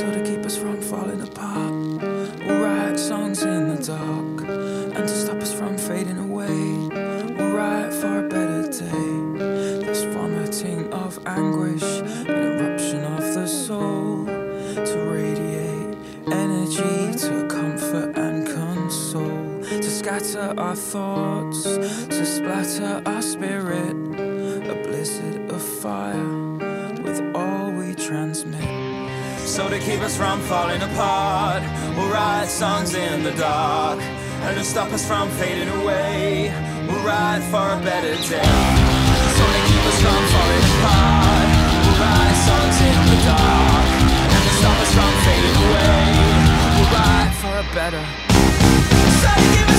so to keep us from falling apart. We'll write songs in the dark, and to stop us from fading away, we'll write for a better day. This vomiting of anguish, an eruption of the soul, to radiate energy to comfort and console, to scatter our thoughts, to splatter our spirit, a blizzard of fire. To keep us from falling apart, we'll write songs in the dark. And to stop us from fading away, we'll ride for a better day. So to keep us from falling apart, we'll write songs in the dark. And to stop us from fading away, we'll ride for a better. So